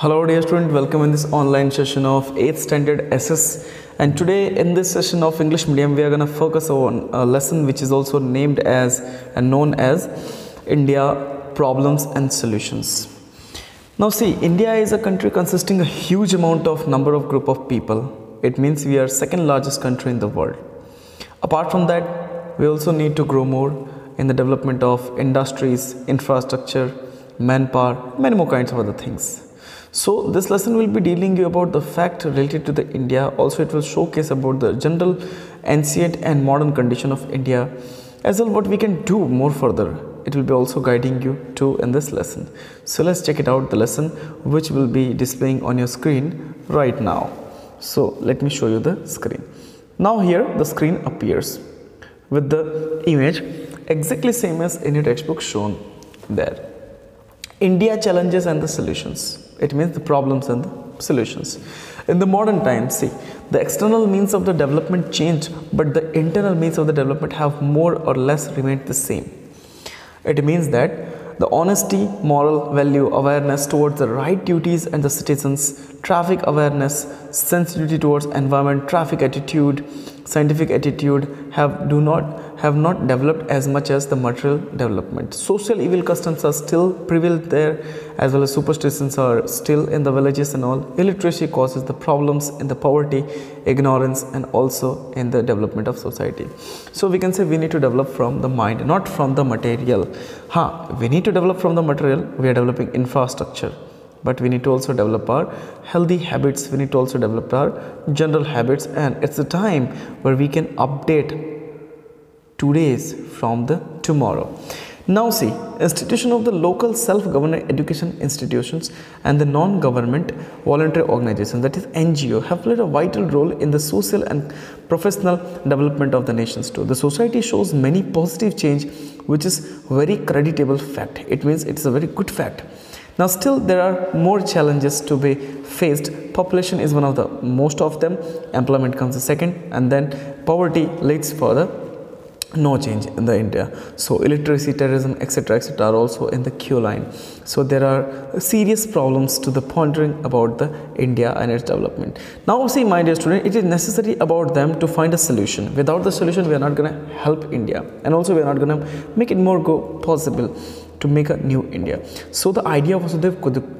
Hello dear student, welcome in this online session of 8th standard SS and today in this session of English medium we are going to focus on a lesson which is also named as and known as India problems and solutions. Now see India is a country consisting a huge amount of number of group of people. It means we are second largest country in the world. Apart from that we also need to grow more in the development of industries, infrastructure, manpower, many more kinds of other things. So this lesson will be dealing you about the fact related to the India. Also it will showcase about the general ancient and modern condition of India as well what we can do more further. It will be also guiding you to in this lesson. So let's check it out the lesson which will be displaying on your screen right now. So let me show you the screen. Now here the screen appears with the image exactly same as in your textbook shown there. India challenges and the solutions it means the problems and the solutions. In the modern times see the external means of the development change but the internal means of the development have more or less remained the same. It means that the honesty moral value awareness towards the right duties and the citizens traffic awareness sensitivity towards environment traffic attitude scientific attitude have do not have not developed as much as the material development. Social evil customs are still prevalent there as well as superstitions are still in the villages and all. Illiteracy causes the problems in the poverty, ignorance and also in the development of society. So we can say we need to develop from the mind, not from the material. Huh, we need to develop from the material, we are developing infrastructure but we need to also develop our healthy habits we need to also develop our general habits and it's the time where we can update two days from the tomorrow. Now see, institution of the local self-governed education institutions and the non-government voluntary organizations that is NGO have played a vital role in the social and professional development of the nations too. The society shows many positive change which is very creditable fact. It means it is a very good fact. Now still there are more challenges to be faced. Population is one of the most of them. Employment comes the second and then poverty leads for the no change in the India. So illiteracy, terrorism, etc., etc., are also in the queue line. So there are serious problems to the pondering about the India and its development. Now, see, my dear student, it is necessary about them to find a solution. Without the solution, we are not going to help India, and also we are not going to make it more go possible to make a new India. So the idea of Vasudev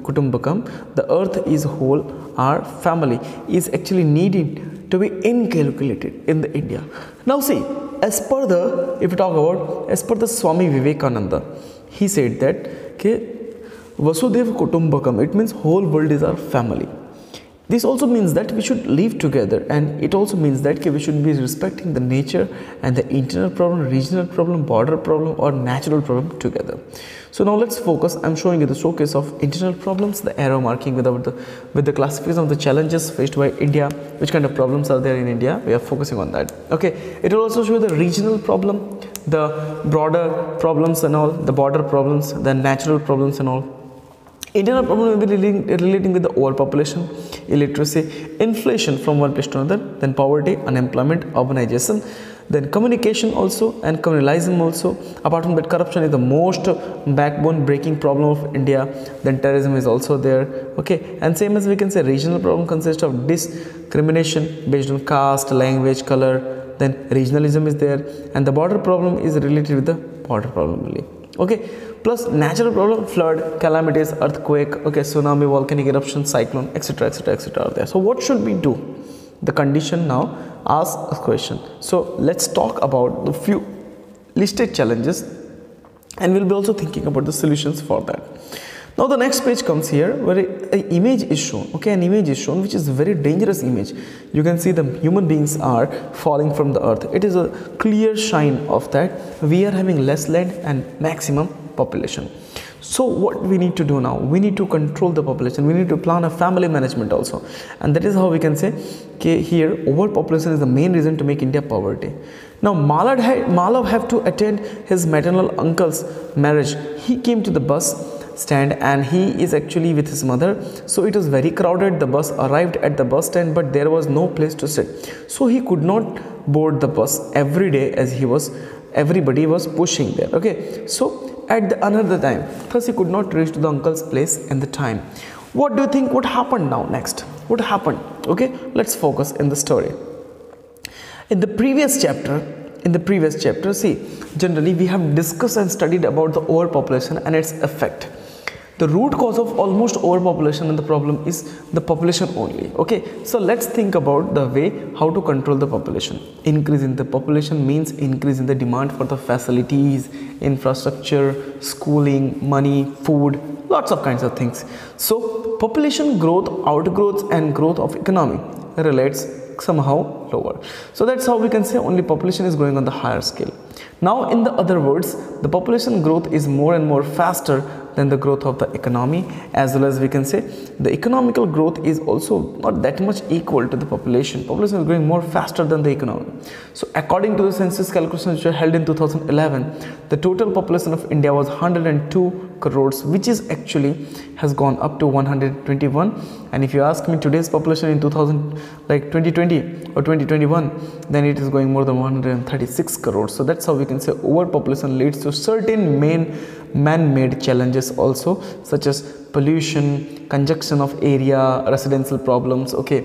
Kutumbakam, the earth is whole, our family is actually needed to be incalculated in the India. Now see, as per the, if you talk about, as per the Swami Vivekananda, he said that, okay, Vasudev Kutumbakam, it means whole world is our family. This also means that we should live together and it also means that we should be respecting the nature and the internal problem, regional problem, border problem or natural problem together. So now let's focus. I'm showing you the showcase of internal problems, the arrow marking with, the, with the classification of the challenges faced by India, which kind of problems are there in India. We are focusing on that. Okay, it will also show the regional problem, the broader problems and all, the border problems, the natural problems and all Internal problem will be relating, with the overpopulation, illiteracy, inflation from one place to another, then poverty, unemployment, urbanization, then communication also and communalism also. Apart from that, corruption is the most backbone breaking problem of India. Then terrorism is also there. Okay, and same as we can say, regional problem consists of discrimination based on caste, language, color. Then regionalism is there, and the border problem is related with the border problem only. Okay plus natural problem flood calamities earthquake okay tsunami volcanic eruption cyclone etc etc etc are there. So what should we do? The condition now ask a question. So let's talk about the few listed challenges and we'll be also thinking about the solutions for that. Now the next page comes here where an image is shown okay? An image is shown which is a very dangerous image. You can see the human beings are falling from the earth. It is a clear shine of that. We are having less land and maximum population. So what we need to do now we need to control the population. We need to plan a family management also. And that is how we can say okay here overpopulation is the main reason to make india poverty. Now Malav, have to attend his maternal uncle's marriage. He came to the bus stand and he is actually with his mother. So it was very crowded. The bus arrived at the bus stand but there was no place to sit. So he could not board the bus every day as he was everybody was pushing there. Okay. So at the another time. Thus he could not reach to the uncle's place in the time. What do you think what happened now next? What happened okay? Let's focus in the story. In the previous chapter in the previous chapter see generally we have discussed and studied about the overpopulation and its effect the root cause of almost overpopulation and the problem is the population only okay? So let's think about the way how to control the population. Increase in the population means increase in the demand for the facilities infrastructure schooling money food lots of kinds of things. So population growth outgrowth and growth of economy relates somehow lower. So that's how we can say only population is growing on the higher scale. Now in the other words the population growth is more and more faster than the growth of the economy as well as we can say the economical growth is also not that much equal to the population. Population is growing more faster than the economy. So according to the census calculations which were held in 2011 the total population of india was 102 crores which is actually has gone up to 121 and if you ask me today's population in 2000 like 2020 or 2021 then it is going more than 136 crores. So that's how we can say overpopulation leads to certain main man-made challenges also such as pollution congestion of area residential problems okay.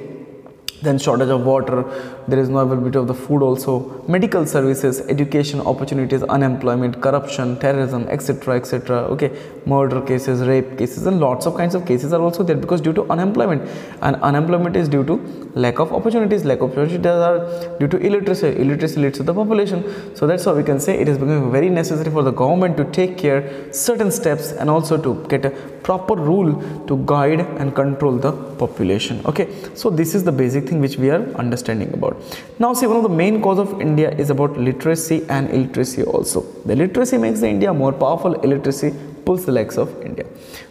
Then shortage of water there is no availability of the food also. Medical services education opportunities unemployment corruption terrorism etc etc okay murder cases rape cases and lots of kinds of cases are also there because due to unemployment. And unemployment is due to lack of opportunities. Lack of opportunities are due to illiteracy. Illiteracy leads to the population. So that's why we can say it is becoming very necessary for the government to take care certain steps and also to get a proper rule to guide and control the population. Okay so this is the basic thing which we are understanding about now see one of the main cause of india is about literacy and illiteracy also. The literacy makes the india more powerful. Illiteracy pulls the legs of india.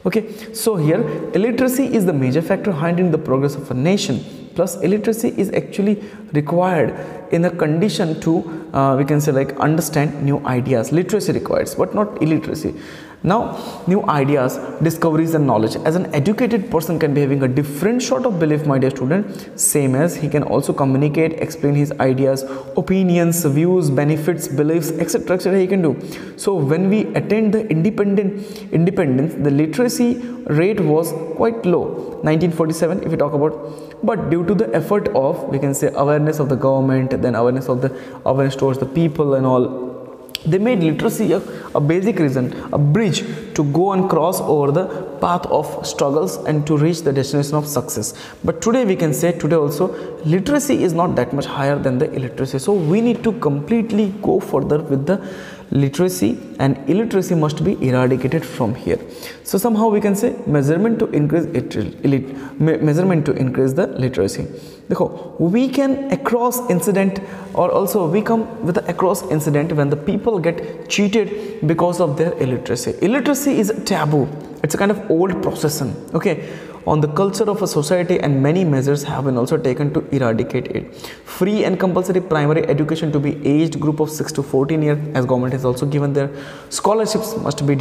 Okay so here illiteracy is the major factor hindering the progress of a nation. Plus illiteracy is actually required in a condition to uh, we can say like understand new ideas. Literacy requires but not illiteracy now, new ideas, discoveries and knowledge. As an educated person can be having a different sort of belief, my dear student, same as he can also communicate, explain his ideas, opinions, views, benefits, beliefs, etc. etc. he can do. So when we attend the independent independence, the literacy rate was quite low. 1947 if we talk about but due to the effort of we can say awareness of the government then awareness of the awareness towards the people and all they made literacy a, a, basic reason a bridge to go and cross over the path of struggles and to reach the destination of success. But today we can say today also literacy is not that much higher than the illiteracy. So we need to completely go further with the literacy and illiteracy must be eradicated from here. So somehow we can say measurement to increase it, measurement to increase the literacy देखो we can across incident or also we come with the across incident when the people get cheated because of their illiteracy. Illiteracy is a taboo. It's a kind of old procession okay on the culture of a society and many measures have been also taken to eradicate it. Free and compulsory primary education to be aged group of 6 to 14 years as government has also given their scholarships must be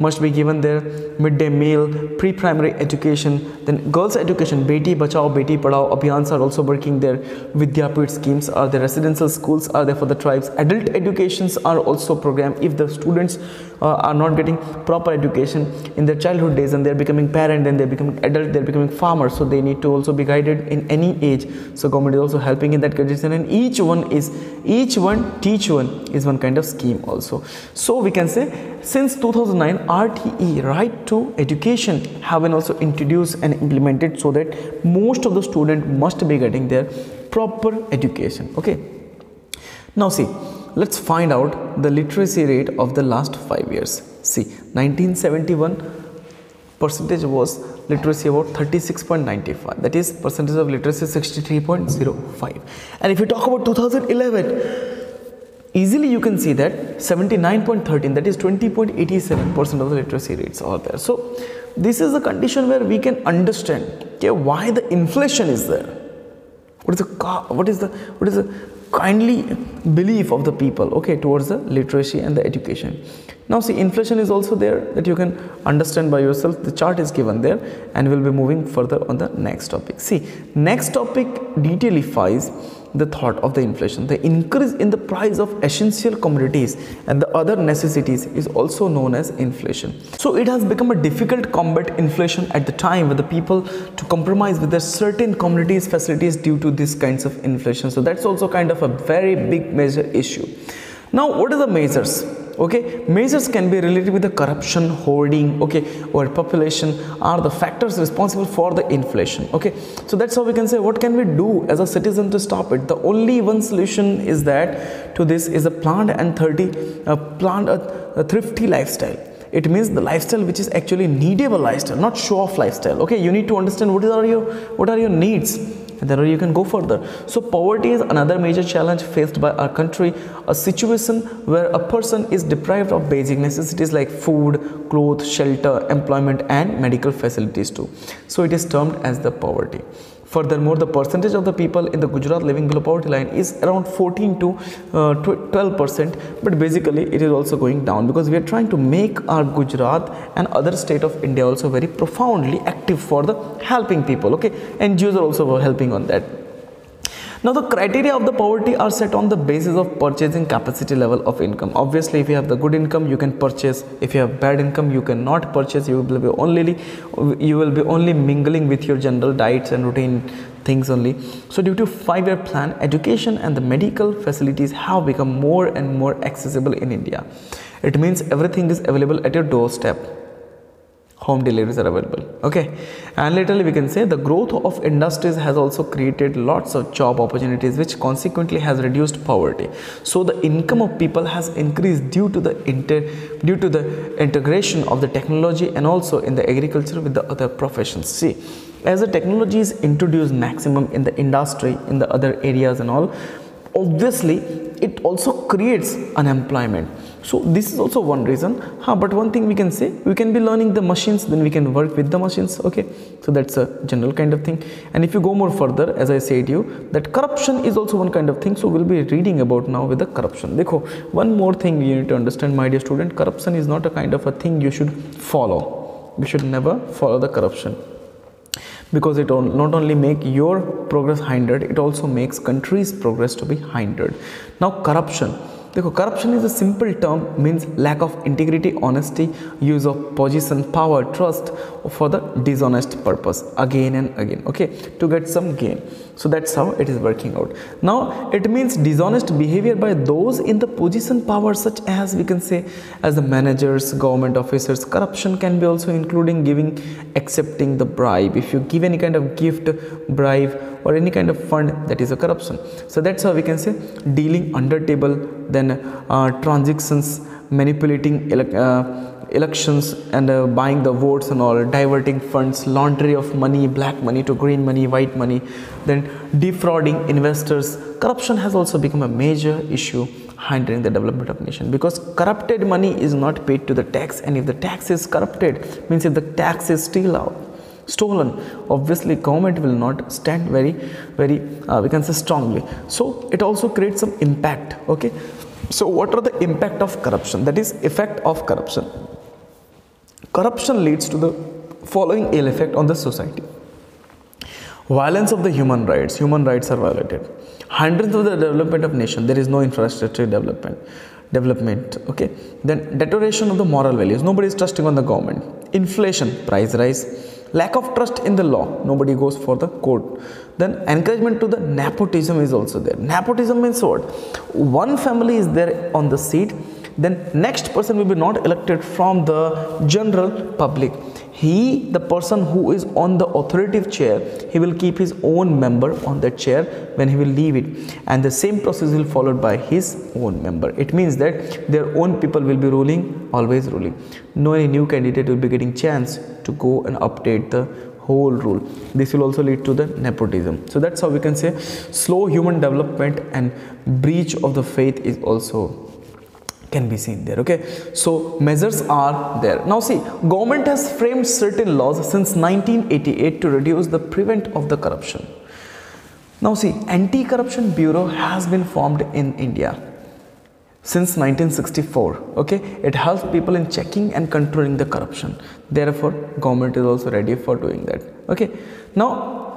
must be given their midday meal, pre-primary education, then girls education, Beti Bachao, Beti Padhao abhiyans are also working there. Vidyapit schemes are there, residential schools are there for the tribes. Adult educations are also programmed if the students uh, are not getting proper education in their childhood days and they're becoming parent and they're becoming adult they're becoming farmers so they need to also be guided in any age. So government is also helping in that condition and each one is each one teach one is one kind of scheme also. So we can say since 2009 rte right to education have been also introduced and implemented so that most of the student must be getting their proper education. Okay. Now see let's find out the literacy rate of the last 5 years. See 1971 percentage was literacy about 36.95 that is percentage of literacy 63.05 and if you talk about 2011 easily you can see that 79.13 that is 20.87 percent of the literacy rates are there. So this is a condition where we can understand okay, why the inflation is there. What is the what is the what is the kindly belief of the people okay towards the literacy and the education. Now see inflation is also there that you can understand by yourself. The chart is given there and we'll be moving further on the next topic. See next topic detailifies the thought of the inflation. The increase in the price of essential commodities and the other necessities is also known as inflation. So it has become a difficult combat inflation at the time with the people to compromise with their certain commodities facilities due to these kinds of inflation. So that's also kind of a very big major issue. Now what are the measures? Okay? Measures can be related with the corruption hoarding okay? Or population are the factors responsible for the inflation okay? So that's how we can say what can we do as a citizen to stop it. The only one solution is that to this is a planned and 30 a planned a, a thrifty lifestyle. It means the lifestyle which is actually needable lifestyle not show off lifestyle okay? You need to understand what are your what are your needs then you can go further. So poverty is another major challenge faced by our country a situation where a person is deprived of basic necessities like food clothes shelter employment and medical facilities too. So it is termed as the poverty Furthermore, the percentage of the people in the Gujarat living below poverty line is around 14 to uh, 12 percent. But basically, it is also going down because we are trying to make our Gujarat and other state of India also very profoundly active for the helping people. Okay, NGOs are also helping on that. Now the criteria of the poverty are set on the basis of purchasing capacity level of income. Obviously, if you have the good income, you can purchase. If you have bad income, you cannot purchase. You will be only you will be only mingling with your general diets and routine things only. So due to five-year plan, education and the medical facilities have become more and more accessible in India. It means everything is available at your doorstep home deliveries are available. Okay? And literally we can say the growth of industries has also created lots of job opportunities which consequently has reduced poverty. So the income of people has increased due to the inter due to the integration of the technology and also in the agriculture with the other professions. See as the technology is introduced maximum in the industry in the other areas and all obviously it also creates unemployment so this is also one reason. Huh, but one thing we can say we can be learning the machines then we can work with the machines okay? So that's a general kind of thing. And if you go more further as i said to you that corruption is also one kind of thing. So we'll be reading about now with the corruption. Dekho, one more thing you need to understand my dear student corruption is not a kind of a thing you should follow. You should never follow the corruption. Because it not only make your progress hindered it also makes countries progress to be hindered. Now corruption देखो corruption is a simple term means lack of integrity honesty use of position power trust for the dishonest purpose again and again. Okay to get some gain so that's how it is working out. Now it means dishonest behavior by those in the position power such as we can say as the managers government officers corruption can be also including giving accepting the bribe. If you give any kind of gift bribe or any kind of fund that is a corruption. So that's how we can say dealing under table then uh, transactions manipulating uh, elections and uh, buying the votes and all diverting funds laundry of money black money to green money white money then defrauding investors. Corruption has also become a major issue hindering the development of nation because corrupted money is not paid to the tax and if the tax is corrupted means if the tax is still out stolen obviously government will not stand very very uh, we can say strongly. So it also creates some impact okay? So what are the impact of corruption? That is effect of corruption corruption leads to the following ill effect on the society. Violence of the human rights. Human rights are violated. Hundreds of the development of nation. There is no infrastructure development development okay? Then deterioration of the moral values. Nobody is trusting on the government. Inflation price rise. Lack of trust in the law. Nobody goes for the court. Then encouragement to the nepotism is also there. Nepotism means what? One family is there on the seat then next person will be not elected from the general public. He the person who is on the authoritative chair he will keep his own member on that chair when he will leave it. And the same process will followed by his own member. It means that their own people will be ruling always ruling. No any new candidate will be getting chance to go and update the whole rule. This will also lead to the nepotism. So that's how we can say slow human development and breach of the faith is also can be seen there okay? So measures are there. Now see government has framed certain laws since 1988 to reduce the prevent of the corruption. Now see, Anti-Corruption Bureau has been formed in India since 1964 okay? It helps people in checking and controlling the corruption. Therefore government is also ready for doing that okay? Now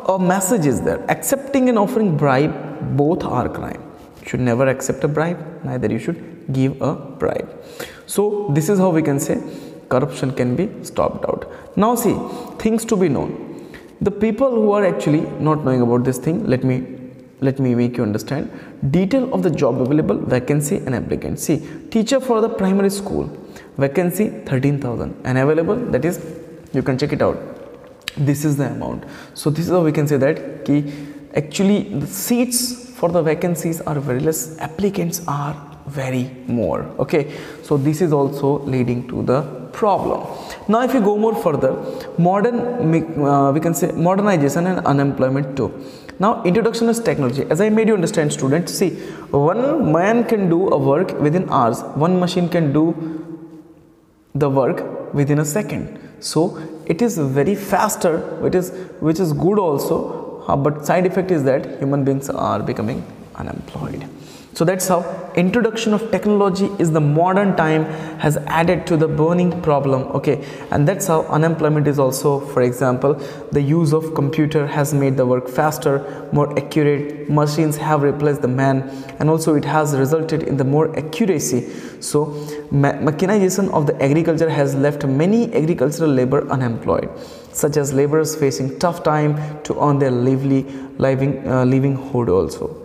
a message is there. Accepting and offering bribe both are crime. You should never accept a bribe neither you should give a bribe. So this is how we can say corruption can be stopped out. Now see things to be known. The people who are actually not knowing about this thing let me let me make you understand. Detail of the job available vacancy and applicant. See teacher for the primary school vacancy 13000 and available that is you can check it out. This is the amount. So this is how we can say that actually the seats for the vacancies are very less applicants are very more okay so this is also leading to the problem now if you go more further modern uh, we can say modernization and unemployment too now introduction is technology. As I made you understand students, see one man can do a work within hours, one machine can do the work within a second. So it is very faster, which is which is good also, uh, but side effect is that human beings are becoming unemployed. So that's how introduction of technology is the modern time has added to the burning problem okay? And that's how unemployment is also for example the use of computer has made the work faster more accurate machines have replaced the man and also it has resulted in the more accuracy. So mechanization of the agriculture has left many agricultural labor unemployed such as laborers facing tough time to earn their lively living uh, also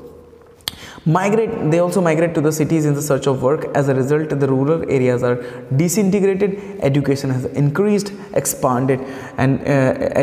migrate they also migrate to the cities in the search of work. As a result the rural areas are disintegrated education has increased expanded and uh,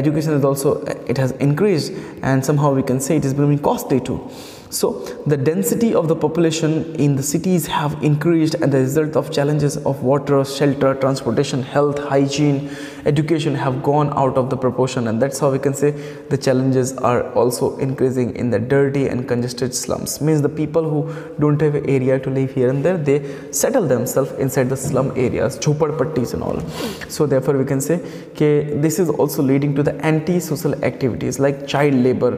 education is also it has increased and somehow we can say it is becoming costly too so the density of the population in the cities have increased and the result of challenges of water, shelter, transportation, health, hygiene, education have gone out of the proportion and that's how we can say the challenges are also increasing in the dirty and congested slums. Means the people who don't have area to live here and there, they settle themselves inside the slum areas, pattis and all. So therefore we can say okay, this is also leading to the anti-social activities like child labor,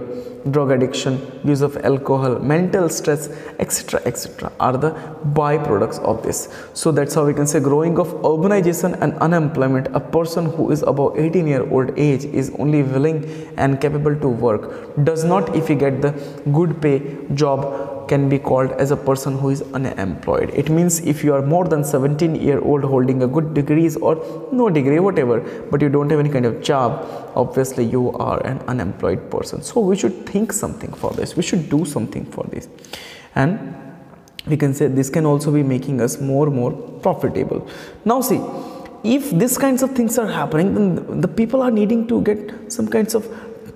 drug addiction, use of alcohol, mental stress, etc. etc. are the byproducts of this. So that's how we can say growing of urbanization and unemployment. A person who is above 18 year old age is only willing and capable to work. Does not if he get the good pay job can be called as a person who is unemployed. It means if you are more than 17 year old holding a good degrees or no degree whatever but you don't have any kind of job obviously you are an unemployed person. So we should think something for this. We should do something for this. And we can say this can also be making us more more profitable. Now see if these kinds of things are happening then the people are needing to get some kinds of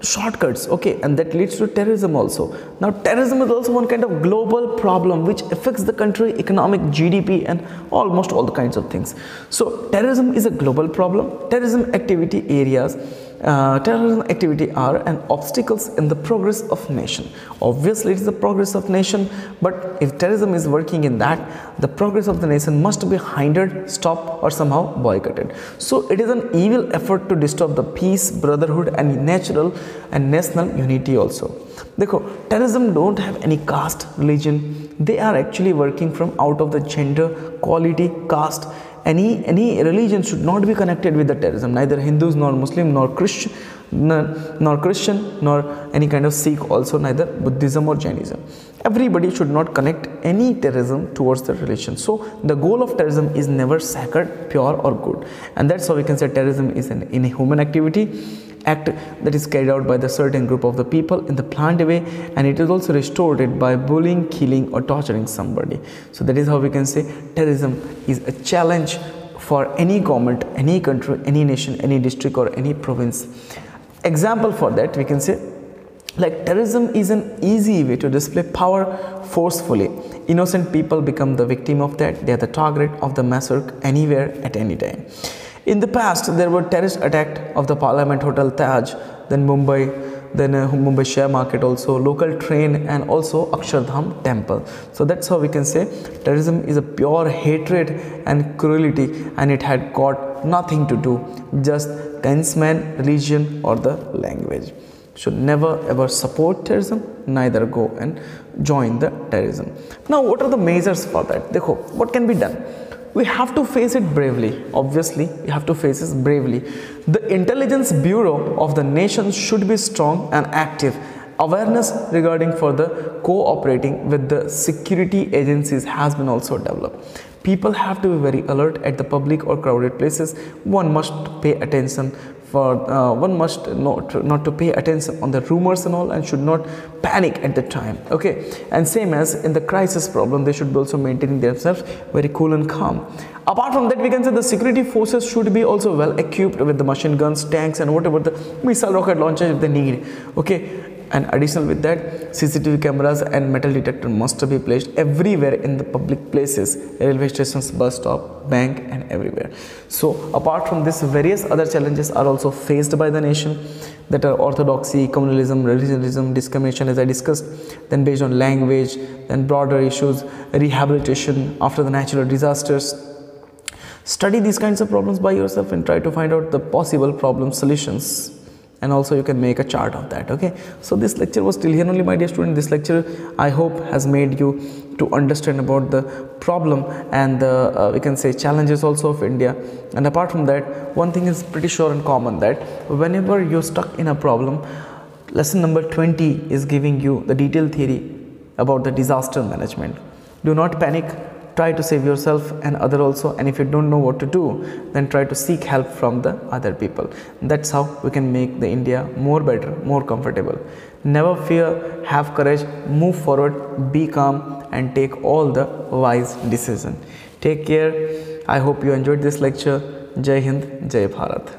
shortcuts okay and that leads to terrorism also. Now terrorism is also one kind of global problem which affects the country economic gdp and almost all the kinds of things. So terrorism is a global problem. Terrorism activity areas uh, terrorism activity are an obstacles in the progress of nation. Obviously it is the progress of nation but if terrorism is working in that the progress of the nation must be hindered stopped or somehow boycotted. So it is an evil effort to disturb the peace brotherhood and natural and national unity also. देखो terrorism don't have any caste religion. They are actually working from out of the gender quality caste any any religion should not be connected with the terrorism neither hindus nor muslim nor christian nor, nor christian nor any kind of sikh also neither buddhism or jainism. Everybody should not connect any terrorism towards the religion. So the goal of terrorism is never sacred pure or good. And that's how we can say terrorism is an inhuman activity act that is carried out by the certain group of the people in the planned way and it is also restored by bullying killing or torturing somebody. So that is how we can say terrorism is a challenge for any government any country any nation any district or any province. Example for that we can say like terrorism is an easy way to display power forcefully. Innocent people become the victim of that. They are the target of the massacre anywhere at any time in the past, there were terrorist attack of the Parliament Hotel Taj, then Mumbai, then uh, Mumbai share market also, local train and also Akshardham temple. So that's how we can say terrorism is a pure hatred and cruelty and it had got nothing to do just tense kinsman, religion or the language. should never ever support terrorism neither go and join the terrorism now what are the measures for that Dekho, what can be done we have to face it bravely obviously. We have to face it bravely. The intelligence bureau of the nation should be strong and active. Awareness regarding for the cooperating with the security agencies has been also developed. People have to be very alert at the public or crowded places. One must pay attention for uh, one must not not to pay attention on the rumors and all and should not panic at the time okay? And same as in the crisis problem they should be also maintaining themselves very cool and calm. Apart from that we can say the security forces should be also well equipped with the machine guns tanks and whatever the missile rocket launchers if they need okay and additional with that cctv cameras and metal detector must be placed everywhere in the public places railway stations bus stop bank and everywhere. So apart from this various other challenges are also faced by the nation. That are orthodoxy communalism religionism discrimination as i discussed. Then based on language then broader issues rehabilitation after the natural disasters. Study these kinds of problems by yourself and try to find out the possible problem solutions and also you can make a chart of that okay? So this lecture was till here only my dear student. This lecture i hope has made you to understand about the problem and the uh, we can say challenges also of india. And apart from that one thing is pretty sure and common that whenever you're stuck in a problem lesson number 20 is giving you the detailed theory about the disaster management. Do not panic try to save yourself and other also and if you don't know what to do then try to seek help from the other people. That's how we can make the india more better more comfortable. Never fear have courage move forward be calm and take all the wise decision. Take care. I hope you enjoyed this lecture. Jai hind jai bharat